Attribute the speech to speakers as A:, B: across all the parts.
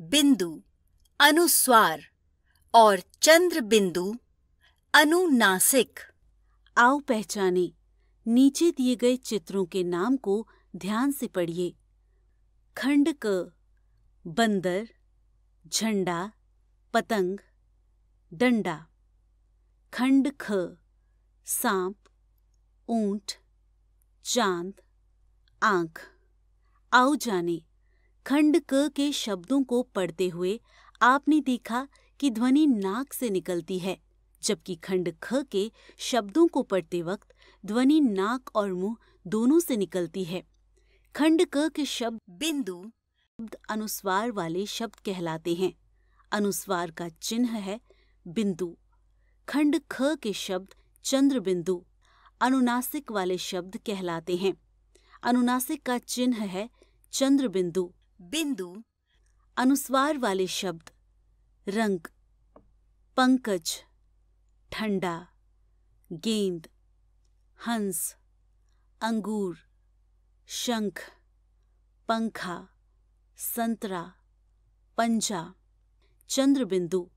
A: बिंदु, अनुस्वार, और चंद्र बिंदु, अनुनासिक।
B: आओ पहचाने, नीचे दिए गए चित्रों के नाम को ध्यान से पढ़िए। खंड क बंदर, झंडा, पतंग, डंडा। खंड ख सांप, ऊँट, चाँद, आँख। आओ जाने खंड क के शब्दों को पढ़ते हुए आपने देखा कि ध्वनि नाक से निकलती है, जबकि खंड ख के शब्दों को पढ़ते वक्त ध्वनि नाक और मुँह दोनों से निकलती है। खंड क के शब्द
A: बिंदु
B: शब्द अनुस्वार वाले शब्द कहलाते हैं। अनुस्वार का चिन्ह है बिंदु। खंड ख के शब्द चंद्र बिंदु अनुनासिक वाले शब्द कहलाते हैं। अनुनासिक का चिन्ह है चंद्र बिंदु
A: बिंदु,
B: अनुस्वार वाले शब्द, रंग, पंकज, ठंडा, गेंद, हंस, अंगूर, शंख, पंखा, संतरा, पंजा, चंद्रबिंदु,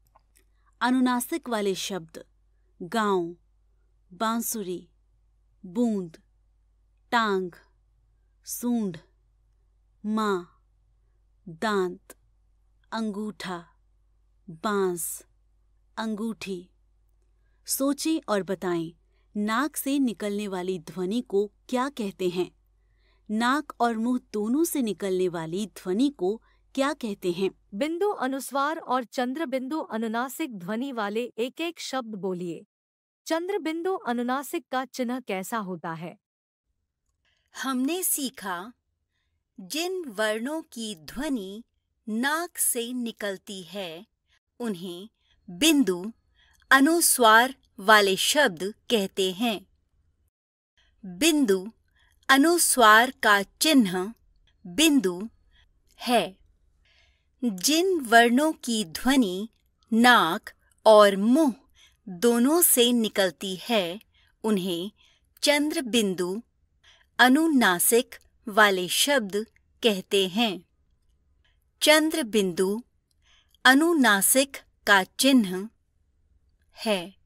B: अनुनासिक वाले शब्द, गाँव, बांसुरी, बूंद, टांग, सूंड, माँ। दांत अंगूठा बाँस अंगूठी। सोचें और बताएँ नाक से निकलने वाली ध्वनि को क्या कहते हैं? नाक और मुँह दोनों से निकलने वाली ध्वनि को क्या कहते हैं?
C: बिंदु अनुस्वार और चंद्र बिंदु अनुनासिक ध्वनि वाले एक एक शब्द बोलिए। चंद्र बिंदु अनुनासिक का चिन्ह कैसा होता है?
A: हमने सीखा जिन वर्णों की ध्वनि नाक से निकलती है, उन्हें बिंदु अनुस्वार वाले शब्द कहते हैं। बिंदु अनुस्वार का चिन्ह बिंदु है। जिन वर्णों की ध्वनि नाक और मुँह दोनों से निकलती है, उन्हें चंद्र बिंदु अनुनासिक वाले शब्द कहते हैं। चंद्र बिंदु अनुनासिक का चिन्ह है।